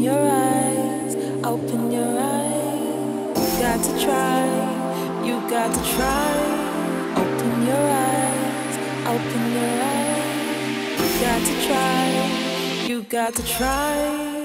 Open your eyes, open your eyes. You got to try, you got to try. Open your eyes, open your eyes. You got to try, you got to try.